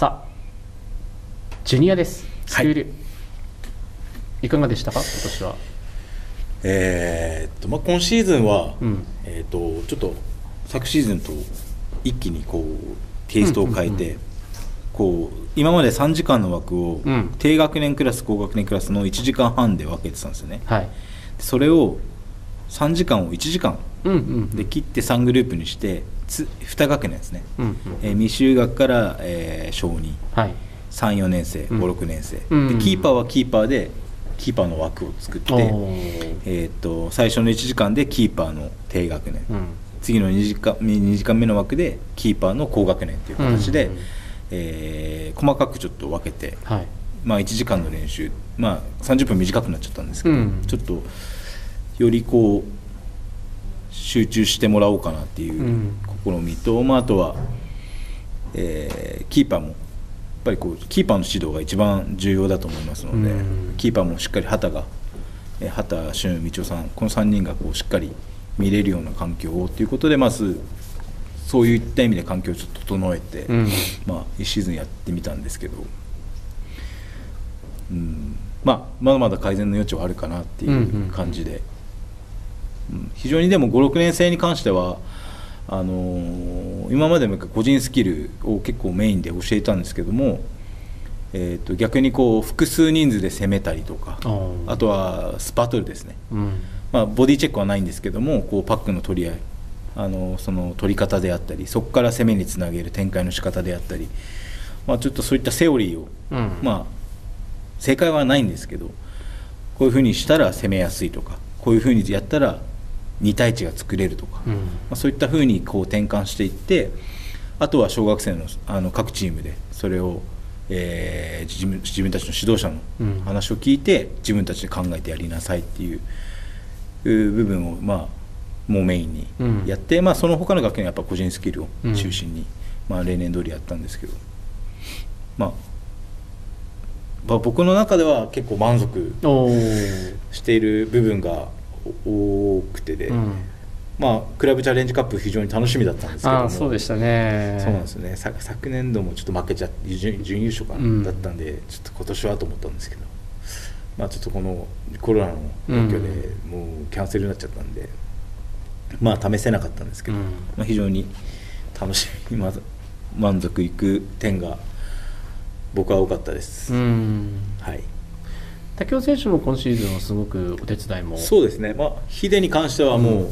さあジュニアです。スクール、い、かがでしたか？今年は。えーっとまあ、今シーズンは、うん。えーっとちょっと昨シーズンと一気にこうテイストを変えて、うんうんこう今まで3時間の枠を、うん。低学年クラス高学年クラスの1時間半で分けてたんですよね。はい。それを3時間を1時間うんうんで切って3グループにしてつ2学年ですね、うんうん。えー未就学から、えー小2はい。34年生うん。56年生、うんでキーパーはキーパーでキーパーの枠を作って、えーっと最初の1時間でキーパーの低学年、うん。次の2時間2時間目の枠でキーパーの高学年という形で、うんえー細かくちょっと分けて、はい。まあ、1時間の練習、まあ、30分短くなっちゃったんですけど、うん。ちょっとよりこう集中してもらおうかなっていううん。試みと、まあ、あとは、えーキーパーもやっぱりこうキーパーの指導が一番重要だと思いますので、うん。キーパーもしっかり畑が、えー畑俊道夫さんこの3人がこうしっかり見れるような環境をということでまずそういった意味で環境をちょっと整えて、うん。まあ、1シーズンやってみたんですけど、うん。まあ、まだまだ改善の余地はあるかなっていう感じで、うん非常にでも56年生に関してはあのー今までも個人スキルを結構メインで教えたんですけども、えー、と逆にこう複数人数で攻めたりとかあとはスパトルですね、うん。まあ、ボディチェックはないんですけどもこうパックの取り合いあのその取り方であったりそこから攻めにつなげる展開の仕方であったり、まあ、ちょっとそういったセオリーを、うん。まあ、正解はないんですけどこういうふうにしたら攻めやすいとかこういうふうにやったら2対1が作れるとか、うん。まあ、そういったふうにこう転換していってあとは小学生のあの各チームでそれを、えー自分自分たちの指導者うん。の話を聞いて自分たちで考えてやりなさいっていう部分を、まあ、もうメインにやって、まあ、その他の学年はやっぱ個人スキルを中心に、まあ、例年通りやったんですけど、まあまあ、僕の中では結構満足している部分がお多くてで、うん。まあ、クラブチャレンジカップ非常に楽しみだったんですけどそうでしたね。そうなんですよね。さ昨年度もちょっと負けちゃって準準優勝かだったんでちょっと今年はと思ったんですけど、まあ、ちょっとこのコロナの影響でもうキャンセルになっちゃったんで、まあ試せなかったんですけど、うん。まあ、非常に楽しみまず満足いく点が僕は多かったです、うん。はい武雄選手も今シーズンはすごくお手伝いもそうですね、まあ、ヒデに関してはもううん。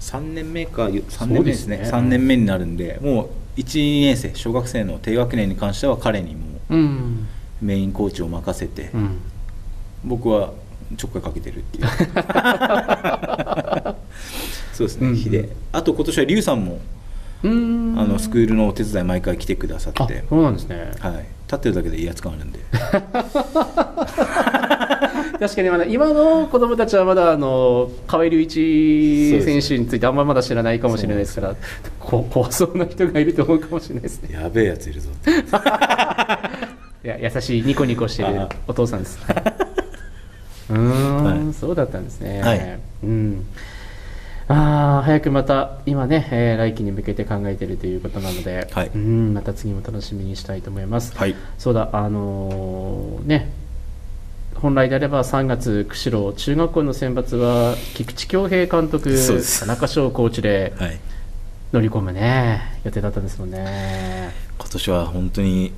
3年目か、3年目ですね、すね。3年目になるんで、もう1、2年生、小学生の低学年に関しては、彼にもうん。メインコーチを任せて、うん。僕はちょっかいかけてるっていう、そうですね、うん。うんヒデ、あと今年はリュウさんもうん。あのスクールのお手伝い、毎回来てくださあって、そうなんですね。はい、立ってるだけでいいやつ感あるんで、確かにまだ今の子供たちはまだあの川合隆一選手についてあんままだ知らないかもしれないですからこ怖そうな人がいると思うかもしれないですね。やべえやついるぞ。いや優しいニコニコしてるあお父さんです。うーん、はい。そうだったんですね、はい。うん。あー早くまた今ね、えー来季に向けて考えているということなので、はい。うんまた次も楽しみにしたいと思います、はい、そうだあのーね本来であれば3月釧路中学校の選抜は菊池恭平監督田中翔コーチではい、乗り込むね。予定だったんですもんね。今年は本当に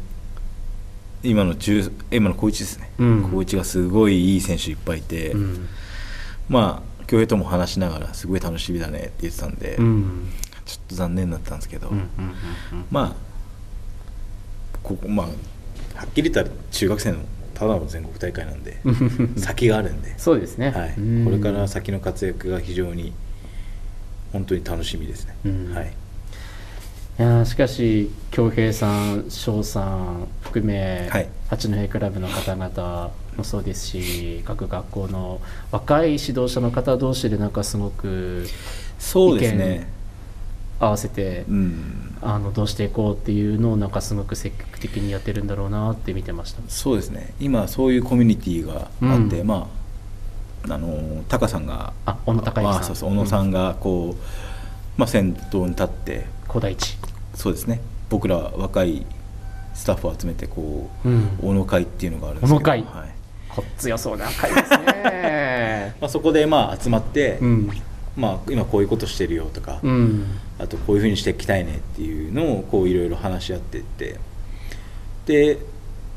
今の中今の高一ですね、うん。高一がすごいいい選手いっぱいいて、うん、まあ恭平とも話しながらすごい楽しみだねって言ってたんで、うん。ちょっと残念だったんですけど、うんうんうん。まあここまあはっきり言ったら中学生のただの全国大会なんでうん 先があるんで、そうですね、はい。うん。これから先の活躍が非常に本当に楽しみですね、うん。はい、いやーしかし恭平さん翔さん含め、はい。八戸クラブの方々もそうですし各学校の若い指導者の方同士でなんかすごくそうですね。合わせて、うんあのどうしていこうっていうのをなんかすごく積極的にやってるんだろうなって見てました。そうですね。今そういうコミュニティがあって、うん。まああのタカさんがあ小野孝之さん。小野さんがこう、まあ、先頭に立って高大地そうですね。僕ら若いスタッフを集めてこう、うん。小野会っていうのがあるんですけど小野会。はい。こっ強そうな回ですね。まあ、そこでまあ集まって、うん。まあ、今こういうことしてるよとか、うんあとこういうふうにしていきたいねっていうのをこういろいろ話し合っていって。で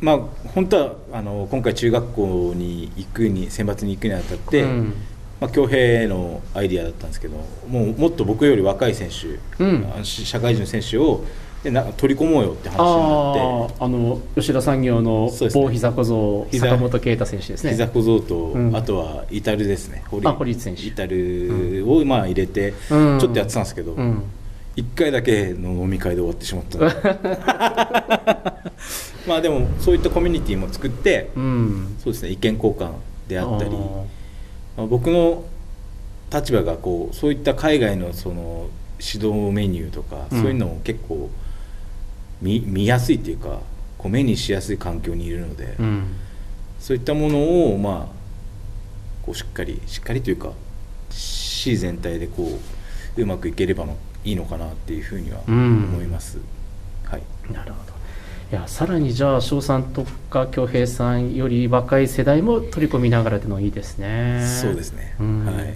まあ本当はあの今回中学校に行くに選抜に行くにあたって、うん。ま平のアイディアだったんですけどもうもっと僕より若い選手、うん。社会人の選手をでな取り込もうよって話になあって。ああの吉田産業の某膝小僧、膝坂本啓太選手ですね。膝小僧と、うん。あとはイタルですね。あ堀内選手。イタルをまあ入れて、うん。ちょっとやってたんですけど、うん。1回だけの飲み会で終わってしまった まあでもそういったコミュニティも作ってうん。そうですね意見交換であったりあまあ、僕の立場がこうそういった海外のその指導メニューとか、うん。そういうのを結構見見やすいっていうかこう目にしやすい環境にいるので、ーうん。そういったものをまあこうしっかりしっかりというか市全体でこううまくいければのいいのかなっていうふうにはうん。思います、はい。なるほど。いやさらにじゃあ翔さんとか恭平さんより若い世代も取り込みながらっていうのいいですね。そうですね、うん。はい。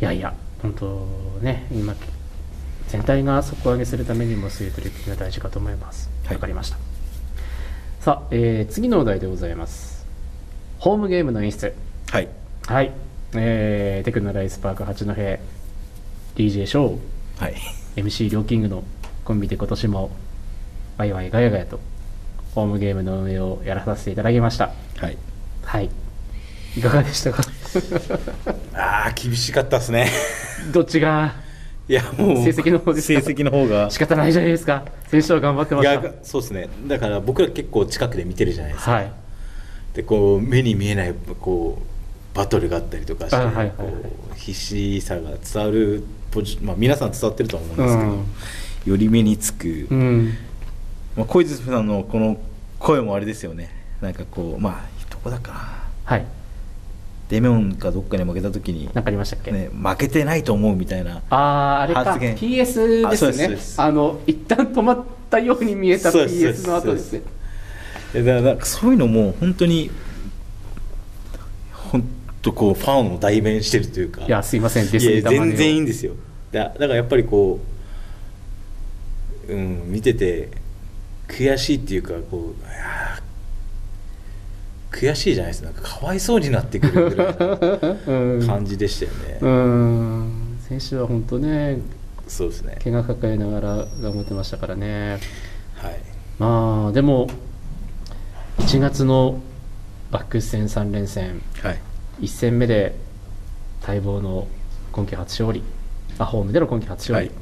いやいや本当ね今全体が底上げするためにもそういう取り組みが大事かと思います。わ、はい。かりました。さあ、えー次のお題でございます。ホームゲームの演出。はい。はい、えーテクノライスパーク八戸 DJ ショー。はい。MC 両キングのコンビで今年もワイワイガヤガヤとホームゲームの運営をやらさせていただきました。はい。はい。いかがでしたか？ああ厳しかったですね。どっちがいやもう成績の方ですか？成績の方が。仕方ないじゃないですか。選手は頑張ってましたいやそうですね。だから僕ら結構近くで見てるじゃないですか、はい。でこう目に見えないこうバトルがあったりとかして、あはいはい必死さが伝わるポジ、まあ、皆さん伝わってると思うんですけど、うん。より目につく、うん。まあ、小泉さんのこの声もあれですよね。なんかこうまあどこだかな。はいデメオンかどっかに負けた時に、何かありましたっけ、ね、負けてないと思うみたいなあああれか。PS ですね。あの一旦止まったように見えた PS の後ですね。えだからなんかそういうのも本当に本当こうファンを代弁してるというか。いやすいません。デスいや全然いいんですよ。だだからやっぱりこう、うん、見てて悔しいっていうかこう悔しいじゃないですか。かかわいそうになってくるぐらい 感じでしたよね、うん。選手は本当ねそうですね。怪我抱えながら頑張ってましたからね。はい。まあでも1月のバックス戦3連戦。はい。1戦目で待望の今季初勝利。あホームでの今季初勝利、はい。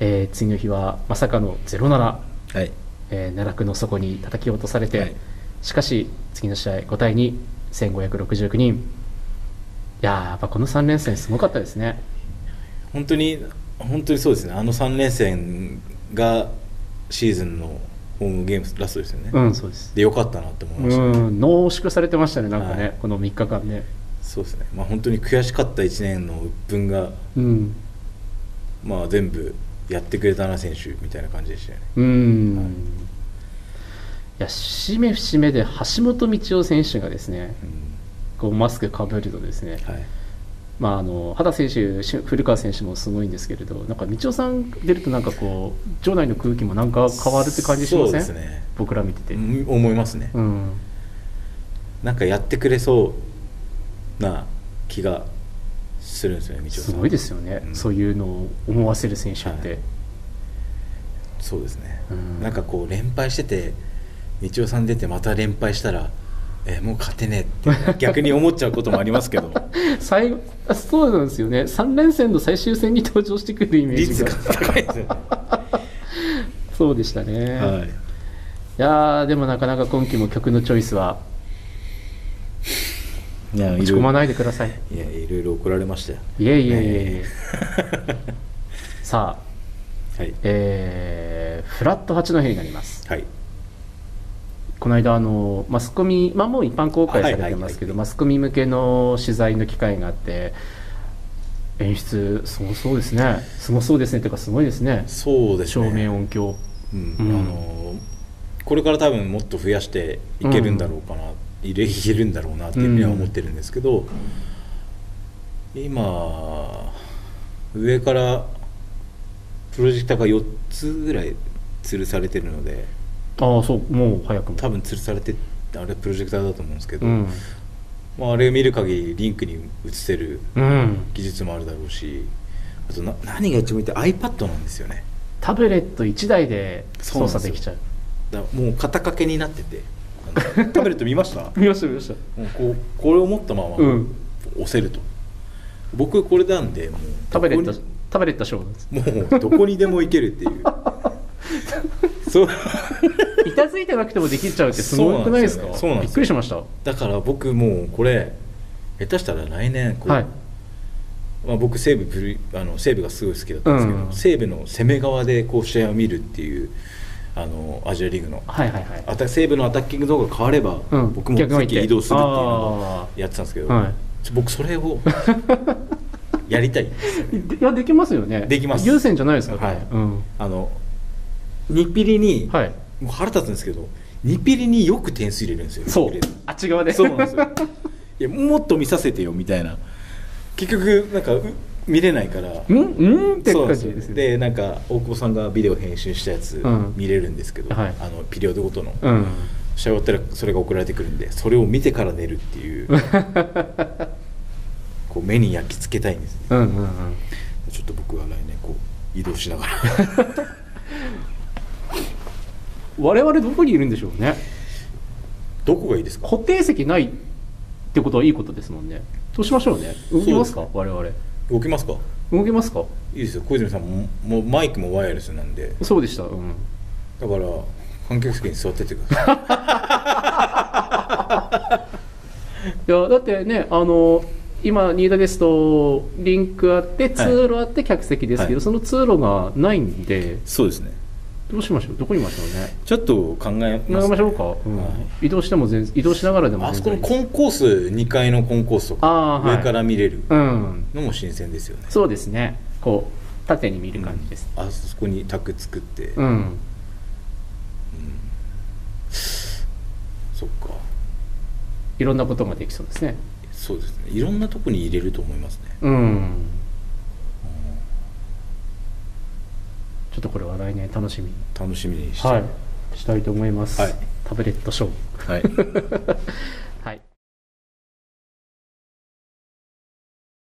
えー次の日はまさかの0-7、はい。えー奈落の底に叩き落とされて、はいしかし次の試合5対21569人。いやーやっぱこの3連戦すごかったですね。本当に本当にそうですね。あの3連戦がシーズンのホームゲームラストですよね、うんそうです。でよかったなって思いうました、ん濃縮されてましたねなんかね、はい。この3日間ね。そうですね。まあ本当に悔しかった1年の鬱憤がうん。まあ全部やってくれたな選手みたいな感じでしたよね。うん、はいいや節目節目で橋本道夫選手がですねうこうマスクかぶるとですね、んはい。まあ、あの畑選手、し古川選手もすごいんですけれど、なんか道夫さん出ると、なんかこう、場内の空気もなんか変わるって感じしません？そうですね。僕ら見てて。ううんん思いますね、なんかやってくれそうな気がするんですよね道夫さん。すごいですよね、うん。そういうのを思わせる選手って。はい。そうですね、うん。なんかこう連敗してて道夫さん出てまた連敗したらえもう勝てねえって逆に思っちゃうこともありますけど。最そうなんですよね、3連戦の最終戦に登場してくるイメージ率がが、高いです そうでしたね。はい。いやーでもなかなか今季も曲のチョイスはいや落ち込まないでください。いやいろいろ怒られましたよ。いえいえいえ。さあ、はい。えーフラット八戸になります。はいこの間あのマスコミ、まあ、もう一般公開されてますけど、マスコミ向けの取材の機会があって演出すごそうですね。すごそうですね。というかすごいですね。そうですね。照明音響。うん。うん。あのこれから多分もっと増やしていけるんだろうかな、入れいけるんだろうなっていうふうには思ってるんですけど、今上からプロジェクターが4つぐらい吊るされてるのでああそうもう早くも。多分吊るされてあれプロジェクターだと思うんですけど、うん。まあ、あれを見る限りリンクに映せるうん。技術もあるだろうしあとな何が一番いいって iPad なんですよね。タブレット1台で操作できちゃう。だもう肩掛けになってて タブレット見ました？見ました見ました。もうこうこれを持ったままうん。押せると、僕これなんでもうタブレットタブレットショーなんです。にもうどこにでも行けるっていう。そう板付いてなくてもできちゃうってすごくないですか？そうなんですよね。びっくりしました。だから僕もうこれ下手したら来年こう、はい。まあ、僕西武プリあの西武がすごい好きだったんですけど、うん西武の攻め側でこう試合を見るっていうあのアジアリーグの。はいはいはい。西武のアタッキング動画が変われば、うん。僕も席移動するっていうのあをやってたんですけど、はちょ僕それを やりたいね。いやできますよね。できます。優先じゃないですかはい。うん。あの2ピリに、はいもう腹立つんですけど2ピリによく点数入れるんですよ。そう。2ピリであっち側で。そうなんですよ。いやもっと見させてよみたいな。結局なんかう見れないから。うん？うん？って感じですよでなんか大久保さんがビデオ編集したやつうん。見れるんですけど、はい。あのピリオドごとの、うん。試合終わったらそれが送られてくるんでそれを見てから寝るっていう こう目に焼き付けたいんですね。うんうんうん。ちょっと僕は来年こう移動しながら 我々どこにいるんでしょうね。どこがいいですか？固定席ないってことはいいことですもんね。どうしましょうね。動きますか？そ我々。動きますか？動きますか？いいですよ。小泉さんももうマイクもワイヤレスなんで。そうでした。うん。だから観客席に座っててください。いやだってねあの今新田ですとリンクあって通路あって客席ですけど、はい。その通路がないんで。そうですねどうしましょう？どこにいましょうね？ちょっと考え考まましょうか、うん。は移動しても全移動しながらでもあそこのコンコース2階のコンコースとかはい。上から見れるうん。のも新鮮ですよね、そうですね。こう縦に見る感じです、あそこに卓作って、うん。そっか。いろんなことができそうですね。そうですね。いろんなとこに入れると思いますね。うんちょっとこれは来年楽しみに。楽しみにして。はい。したいと思います、はい。タブレットショー。はい